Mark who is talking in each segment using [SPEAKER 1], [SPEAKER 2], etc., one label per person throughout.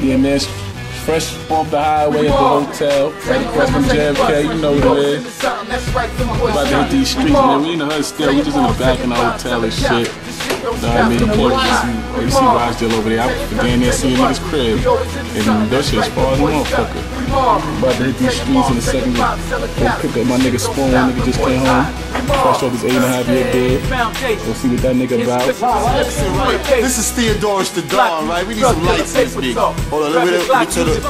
[SPEAKER 1] Yeah, man. Fresh off the highway at the hotel, right across from JFK, you know what it is. About to hit these streets, man. We in the hood still, we just in the back in the hotel and shit. You know what I mean? You see, you see Rochdale over there. I began there seeing niggas crib. And that shit's far as a motherfucker. About to hit these streets in a second. Go pick up my nigga Spoon. Nigga just came home. Fresh off his eight and a half year bed. Go see what that nigga about.
[SPEAKER 2] This is Theodorus the Dawn, right? We need some lights in this bitch. Hold on, let me, let me turn it.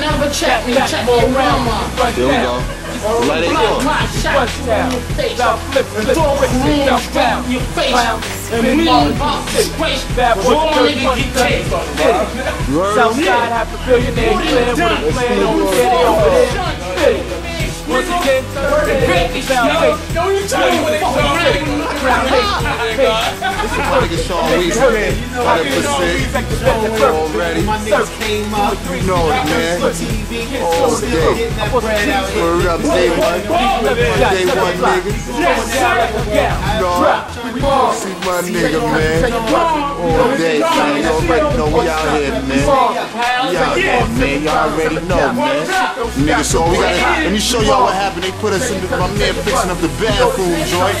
[SPEAKER 3] Never check me, check me around my
[SPEAKER 2] There we go. Light it
[SPEAKER 3] Block
[SPEAKER 2] up.
[SPEAKER 3] my shots in your face. Throw it rooms down your face. And we on about disgrace. All my niggas get taped.
[SPEAKER 4] Southside half a billionaire clear with a plan on getting over there. Once again, foundation.
[SPEAKER 5] Don't you tell me when they already.
[SPEAKER 2] Nigga Sean Weezy, 100% already. You know it, man. All day. Word up, day one. Day one, nigga. You know, see my nigga, man. All day, man. You already know we out here, man. We out here, man. Y'all already know, man. Nigga, so we gotta, let me show y'all what happened. They put us in the, my man fixing up the bathroom joint.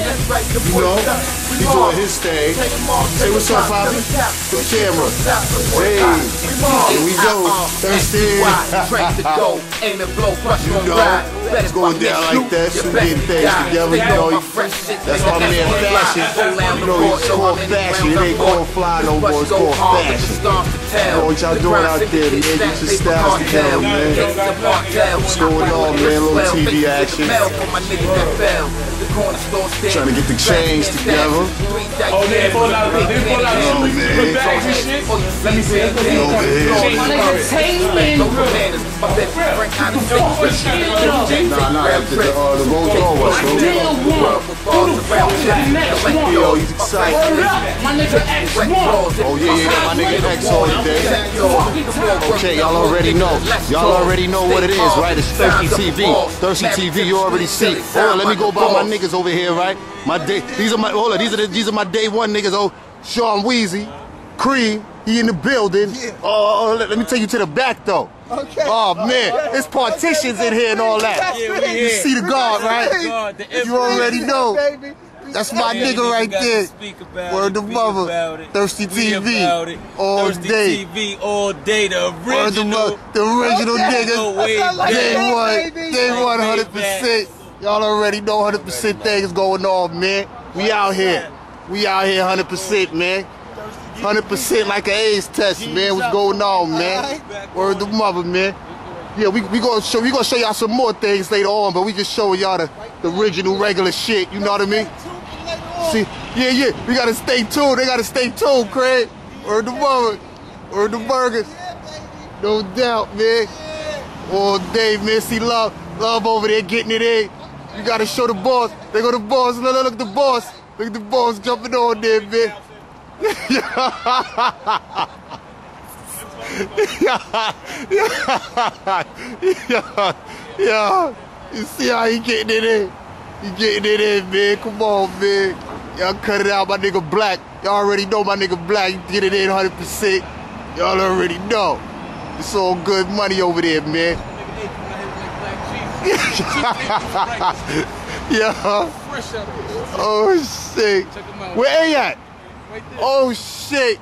[SPEAKER 2] You know, he doing his thing. Say what's up, Bobby? The camera. Hey, here we go. Thursday. you know, it's going down like that. Shoot getting things together. You know, that's my man Fashion. You know, he's called Fashion. It ain't called Fly no more. It's called Fashion. You know what y'all doing out there, man? Get your styles together, man. What's going on, man? A little TV action. Trying to get the chains together.
[SPEAKER 5] Oh, they pull out, they pull out.
[SPEAKER 2] Oh,
[SPEAKER 5] the bags and shit.
[SPEAKER 4] Let me see. it.
[SPEAKER 2] Over here. Nah, nah, after the, uh, the road over, so.
[SPEAKER 3] Deal one. Next one.
[SPEAKER 2] Yo, he's excited.
[SPEAKER 3] My nigga X1.
[SPEAKER 2] Oh, yeah, yeah, my nigga X all day. Okay, y'all already know. Y'all already know what it is, right? It's Thirsty TV. Thirsty TV, you already see. Hold on, let me go by my niggas over here, right? My day, these are my, hold on, these are the, these are my day one niggas. Oh, Sean Weezy, Cream, he in the building. Oh, oh, oh, let, let me take you to the back though.
[SPEAKER 6] Okay.
[SPEAKER 2] Oh man, it's partitions in here and all that. You see the guard, right? You already know.
[SPEAKER 6] Baby.
[SPEAKER 2] That's my nigga right there. Word to mother. Thirsty TV. All
[SPEAKER 7] Thirsty
[SPEAKER 2] day.
[SPEAKER 7] TV all day. The
[SPEAKER 2] Word to
[SPEAKER 7] original.
[SPEAKER 2] mother. The original
[SPEAKER 6] Okay.
[SPEAKER 2] niggas.
[SPEAKER 7] Way
[SPEAKER 6] That's like
[SPEAKER 7] back.
[SPEAKER 2] Day
[SPEAKER 6] that,
[SPEAKER 2] one.
[SPEAKER 6] baby.
[SPEAKER 2] Day one, 100%. Y'all already know 100% things going on, man. We out here. We out here 100%, man. 100% like an AIDS test, man. What's going on, man? Word to mother, man. Yeah, we we gonna show we gonna show y'all some more things later on, but we just showing y'all the, the original regular shit. You know what I mean? See, yeah, yeah. We gotta stay tuned. They gotta stay tuned, Craig. Or the mother. Or the burgers. No doubt, man. Day, man. See love, love over there getting it in. You gotta show the boss. They go the boss. Look, look, look at the boss. Look at the boss jumping on there, man. yeah, yeah, yeah, yeah. You see how he getting it in? He getting it in, man. Come on, man. Y'all cut it out, my nigga Black. Y'all already know my nigga Black. You get it in 100%. Y'all already know. It's all good money over there, man. yeah. Oh shit. Where A at? Oh shit.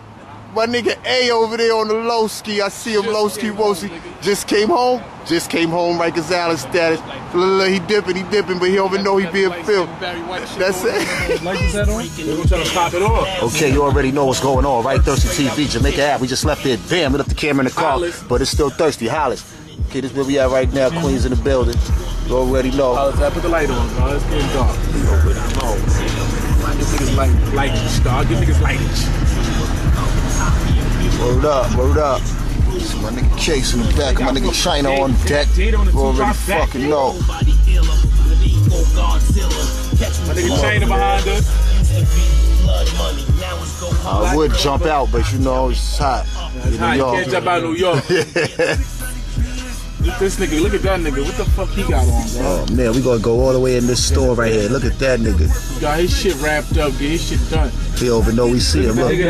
[SPEAKER 2] My nigga A over there on the low ski. I see him low ski woski. Just came home. Just came home, right Gonzalez status. Look, look, He dipping, he dipping, but he don't even know he being filmed. That's it.
[SPEAKER 1] We're trying to pop it off.
[SPEAKER 2] Okay, you already know what's going on, right? Thirsty TV, Jamaica Ave. We just left it. Bam, we left the camera in the car, but it's still thirsty. Hollis. Okay, this is where we at right now. Queens in the building. You already know.
[SPEAKER 1] Oh, I put the light on, bro. It's getting dark. Oh, give niggas light, lightage, dog. Give niggas lightage.
[SPEAKER 2] Word up, word up. See my nigga Case in the back, my nigga China on deck.
[SPEAKER 1] Jade on the
[SPEAKER 2] You already fucking know.
[SPEAKER 1] My nigga China behind us.
[SPEAKER 2] I would jump out, but you know it's hot.
[SPEAKER 1] It's hot. You can't jump out of New York. This nigga, look at that nigga. What the fuck he got on, bro?
[SPEAKER 2] Oh man, we gonna go all the way in this store right here. Look at that nigga.
[SPEAKER 1] He got his shit wrapped up, get his shit done.
[SPEAKER 2] He don't know we see him. Look. He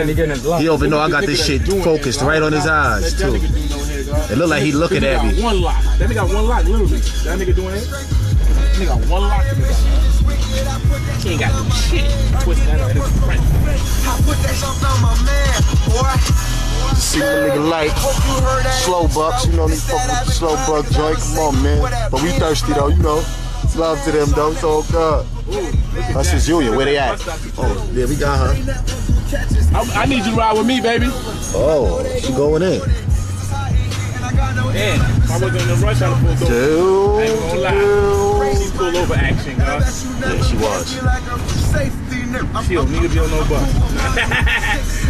[SPEAKER 2] don't know I got this shit focused right on his eyes too.
[SPEAKER 1] nigga do no hair, dog.
[SPEAKER 2] It look like he looking
[SPEAKER 1] That
[SPEAKER 2] at
[SPEAKER 1] nigga
[SPEAKER 2] me.
[SPEAKER 1] got one lock. That nigga got one lock, literally. That nigga doing it. That nigga got one lock in his eye. He ain't got no shit. Twist that up. It's right.
[SPEAKER 2] See my nigga light. Slow bucks, you know these fuck with the slow buck joint. Come on, man. But we thirsty though, you know. Love to them though. So all good. That's his Julia. Where they at? Oh, yeah, we got her.
[SPEAKER 1] I, I need you to ride with me, baby.
[SPEAKER 2] Oh, she going in.
[SPEAKER 1] Damn. If I wasn't in a rush, I'd have pulled over. I ain't gonna
[SPEAKER 2] Dude.
[SPEAKER 1] lie. She pulled over action, guys.
[SPEAKER 2] Yeah, she was.
[SPEAKER 1] She don't need to be on no bus.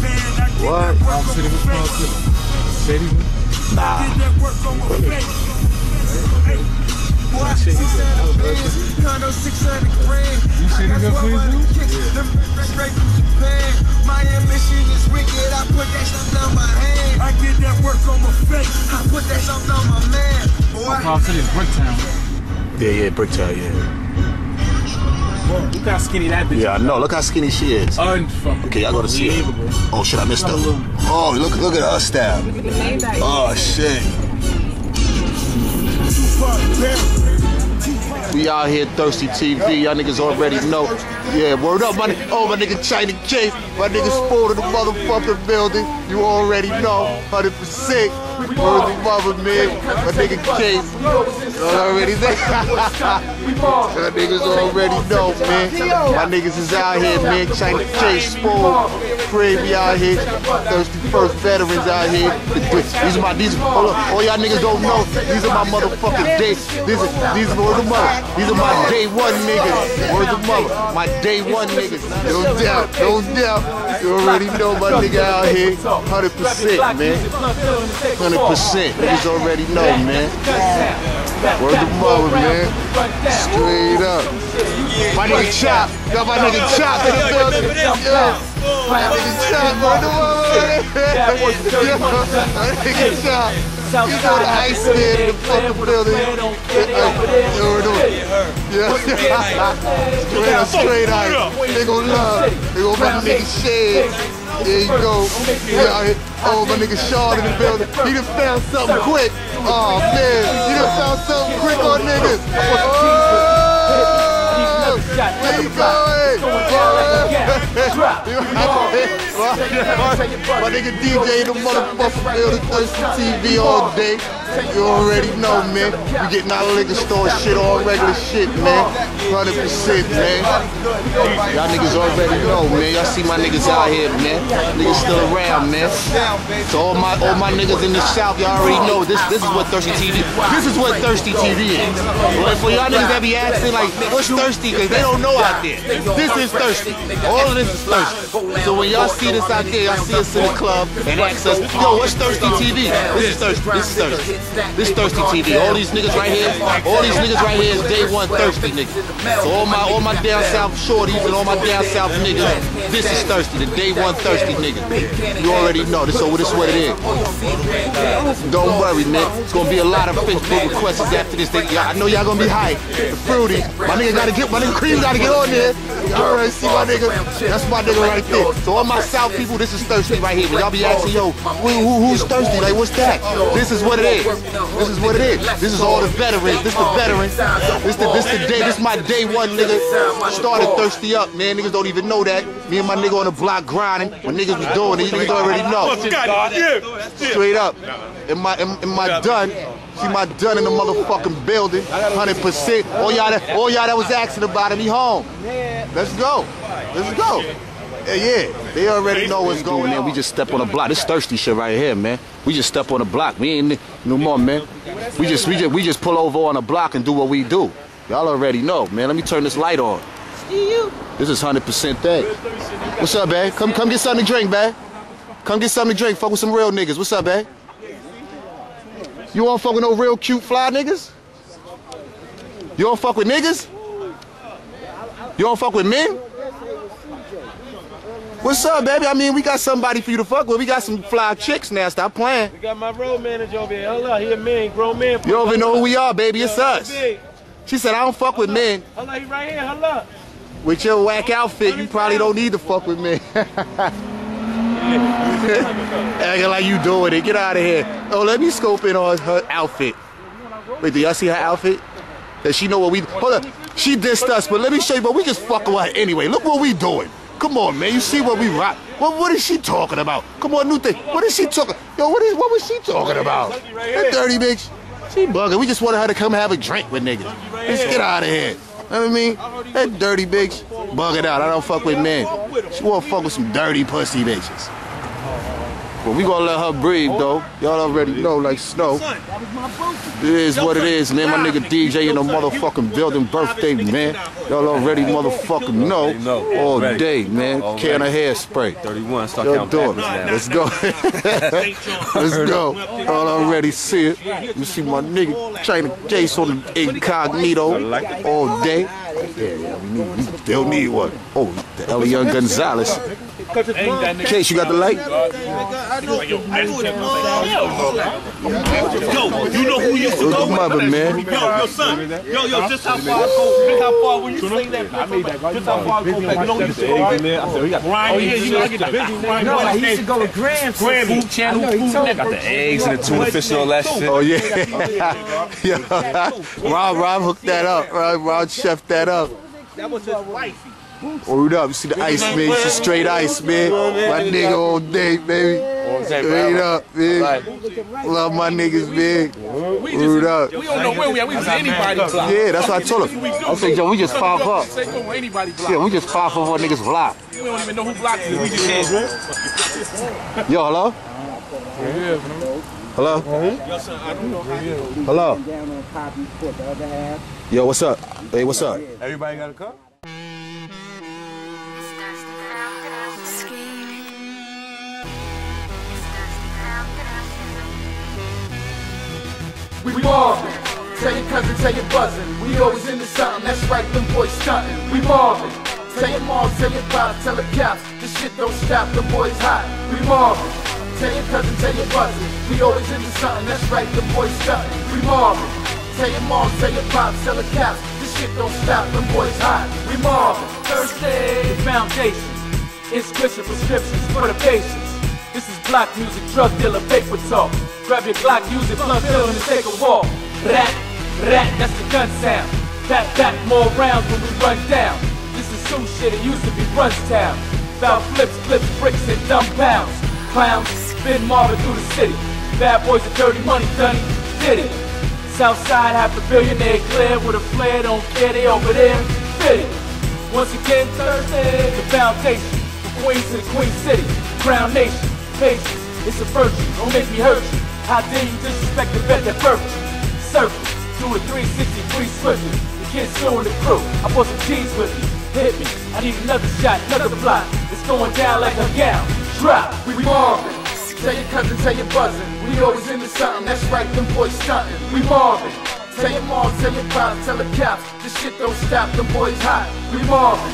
[SPEAKER 1] What?
[SPEAKER 2] Nah.
[SPEAKER 1] That shit he said. That was that shit.
[SPEAKER 3] You see the good My ambition is wicked. I put that stuff on my hand. I get that work on my face. I put that stuff on my man. Boy.
[SPEAKER 4] Palm City is Bricktown.
[SPEAKER 2] Yeah, yeah, Bricktown, yeah.
[SPEAKER 1] Look how skinny that bitch
[SPEAKER 2] Yeah, I know. Look how skinny she is.
[SPEAKER 1] Unfucking
[SPEAKER 2] Okay, I gotta see her.
[SPEAKER 1] believable.
[SPEAKER 2] Oh shit, I missed her. Oh, look, look at her style. Oh shit. We out here, Thirsty TV. Y'all niggas already know. Yeah, word up, my nigga. Oh, my nigga China King. My nigga Spoon in the motherfucking building. You already know. 100%. Word the mother, man. My nigga. You already there. Y'all niggas already know, man. My niggas is out here, man. China King, Spoon. We out here. Thirsty First veterans out here. These are my, these, hold up. All y'all niggas don't know. These are my motherfucking day. These are, these are of mother. These are my day one niggas. Word the mother. My day one niggas. No doubt, no doubt. You already know my nigga out here. 100%, man. 100%. Niggas already know, man. Word of mother, man. Straight up. My nigga Chop. Got my nigga Chop in the building. Yeah. My nigga Chop. Word of mother. My nigga Chop. You know the ice man in the fucking building. Yeah. Straight up, straight ice. They gon' love. They gon' my nigga Shed. There you go. Yeah, oh, my nigga Sean in the building. He done found something quick. Oh, man. He done found something quick on niggas. Oh, there you go. My nigga DJ the motherfucking building, Thirsty TV all day. You already know, man. We getting our liquor store shit, all regular shit, man. 100%, man. Y'all niggas already know, man. Y'all see my niggas out here, man. Niggas still around, man. So all my all my niggas in the south, y'all already know this. This is what Thirsty TV. This is what Thirsty TV is. For y'all niggas that be asking like, what's Thirsty? Because they don't know out there. This is Thirsty. All of this is Thirsty. So when y'all see this out there, y'all see us in the club and ask us, yo, what's Thirsty TV? This is Thirsty. This is Thirsty. This is Thirsty TV. All these niggas right here, all these niggas right here is day one Thirsty niggas. So all my all my down south shorties and all my down south niggas, this is Thirsty, the day one Thirsty niggas. You already know this, so this is what it is. Don't worry, Nick. It's gonna be a lot of Facebook requests after this thing. I know y'all gonna be hype. Fruity. My nigga gotta get, my nigga Cream gotta get on there. Y'all already see my nigga. That's my nigga right there. So all my South people, this is Thirsty right here. When y'all be asking, yo, who, who, who's Thirsty? Like, what's that? This is what it is. This is what it is. This is all the veterans. This the veterans. This the, this the day, this my day one nigga. Started Thirsty up, man. Niggas don't even know that. Me and my nigga on the block grinding. When niggas was doing it, you niggas already know. Straight up. In my in, in my done. See my done in the motherfucking building. 100%. All y'all that all y'all that was asking about him, he home. Let's go. Let's go. Yeah, yeah, they already know what's going on. We just step on the block. This thirsty shit right here, man. We just step on the block. We ain't no more, man. We just we just we just pull over on the block and do what we do. Y'all already know, man. Let me turn this light on. This is hundred percent that. What's up, babe? Come come get something to drink, babe. Come get something to drink. Fuck with some real niggas. What's up, babe? You don't fuck with no real cute fly niggas? You don't fuck with niggas? You don't fuck with men? What's up, baby? I mean, we got somebody for you to fuck with. We got some fly chicks now. Stop playing.
[SPEAKER 4] We got my road manager over here. Hold up, he a man, grown man.
[SPEAKER 2] You don't even know who we are, baby. It's us. She said, I don't fuck with men.
[SPEAKER 4] Hold up, he right here. Hold up.
[SPEAKER 2] With your whack outfit, you probably don't need to fuck with men. Acting like you doing it. Get out of here. Oh, let me scope in on her outfit. Wait, do y'all see her outfit? Does she know what we... Hold up. She dissed us, but let me show you, but we just fucking with her anyway. Look what we doing. Come on, man. You see what we rock. What, what is she talking about? Come on, new thing. What is she talking... Yo, what is what was she talking about? That dirty bitch. She bugging. We just wanted her to come have a drink with niggas. Let's get out of here. You know what I mean? That dirty bitch bugging out. I don't fuck with men. She wanna fuck with some dirty pussy bitches. But we gonna let her breathe though. Y'all already know like snow. It is what it is, man. My nigga DJ in the motherfucking building birthday, man. Y'all already motherfucking know. All day, man. Can of hairspray.
[SPEAKER 6] 31, start counting now.
[SPEAKER 2] Let's go. Let's go. Y'all already see it. You see my nigga China Jace on the incognito all day. Yeah, yeah, we, need, we still need one. Oh, the Elian Gonzalez. Case, you got the light?
[SPEAKER 7] Yo, you know who used to
[SPEAKER 2] Yo,
[SPEAKER 7] go
[SPEAKER 2] the mother, man.
[SPEAKER 7] Yo, yo, son. Yo, yo, just how far I go. Just how far when you sing that. I. Just how far I go back. You know who used to go? Brian, yeah, you know, I get the busy. Brian,
[SPEAKER 4] No, like, he used to go to Grams.
[SPEAKER 7] Grammy.
[SPEAKER 6] Food channel, food channel. Got the eggs and the tuna fish and all that shit.
[SPEAKER 2] Oh, yeah. yeah. Rob, Rob hooked that up. Rob, Rob chef that up.
[SPEAKER 7] That was his wife.
[SPEAKER 2] Word up. You see the ice, man. It's just straight ice, man. My nigga all day, baby. Straight up, man. Love my niggas, man.
[SPEAKER 5] We
[SPEAKER 2] Word
[SPEAKER 5] just,
[SPEAKER 2] up.
[SPEAKER 5] we don't know where we at. We was anybody block.
[SPEAKER 2] Yeah, that's what I told him. I said, yo, we just five up.
[SPEAKER 5] Say go where anybody block.
[SPEAKER 2] Yeah, we just five up on niggas block.
[SPEAKER 5] We don't even know who blocked it. We just here.
[SPEAKER 2] Yo, hello? Hello? Hello? Yo, what's up? Hey, what's up?
[SPEAKER 6] Everybody got a cup?
[SPEAKER 3] We Marvin. Tell your cousin, tell your buzzin'. We always into something, that's right, them boys stuntin'. We Marvin. Tell your mom, tell your pop, tell the cops. This shit don't stop, them boys hot. We Marvin. Tell your cousin, tell your buzzin'. We always into something, that's right, them boys stuntin'. We Marvin. Tell your mom, tell your pop, tell the cops. This shit don't stop, them boys hot. We Marvin.
[SPEAKER 4] Thirsty, the foundation. Inscription prescriptions for the patients. This is block music, drug dealer, paper talk. Grab your Glock, use it, blunt feeling and take a walk. Rat, rat, that's the gun sound. Back, back, more rounds when we run down. This is some shit, it used to be Run's Town. About flips, clips, bricks, and dumb pounds. Clowns, spin Marvin through the city. Bad boys and dirty money, Dunny, did it. Southside, half a billionaire clear with a flare, don't care, they over there, fit it. Once again, Thirsty, the foundation. From Queens to the Queen City, Crown Nation, patience, it's a virtue, don't make me hurt you. How dare you disrespect the vet that birthed you? Circle, do a 363 swiftly. The kids suing the crew, I bought some cheese with me. Hit me, I need another shot, another block. It's going down like a gown. Drop,
[SPEAKER 3] We Marvin. Tell your cousin, tell your buzzin'. We always into something, that's right, them boys stuntin'. We Marvin. Tell your mom, tell your pop, tell the cops. This shit don't stop, them boys hot. We Marvin.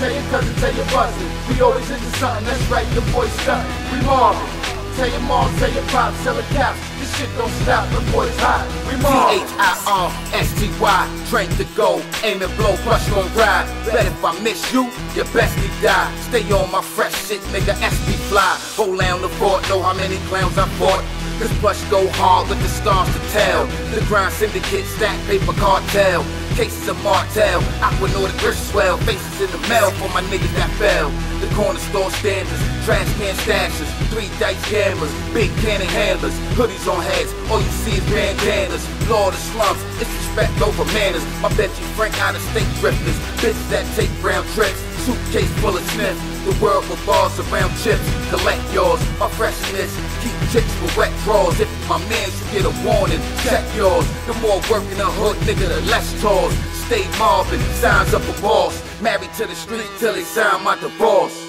[SPEAKER 3] Tell your cousin, tell your buzzin'. We always into something, that's right, them boys stuntin'. We Marvin. Tell your mom, tell your pop, tell the cops. This shit don't stop, them boys hot. We Marvin.
[SPEAKER 8] T-H-I-R-S-T-Y, train to go, aim and blow, crush gon' ride. Bet if I miss you, you best be die. Stay on my fresh shit, nigga, SB fly. Hold down the fort, know how many clowns I fought. This plush go hard with the stars to tell. The grind syndicate, stack paper cartel. Cases of Martell, Aquanor the Griswell. Faces in the mail for my niggas that fell. The corner store standards, trash can stashes, three dice cameras, big cannon handlers, hoodies on heads. All you see is bandanas. Law of slums, it's respect over manners. My Betty Frank out of state drifters, bitches that take brown trips. Suitcase full of Smith, The world revolves around chips, collect yours. My freshness, keep chicks with wet drawers. If my man should get a warning, check yours. The more work in the hood, nigga, the less tours. Stay mobbing, signs up a boss. Married to the street till they sign my divorce.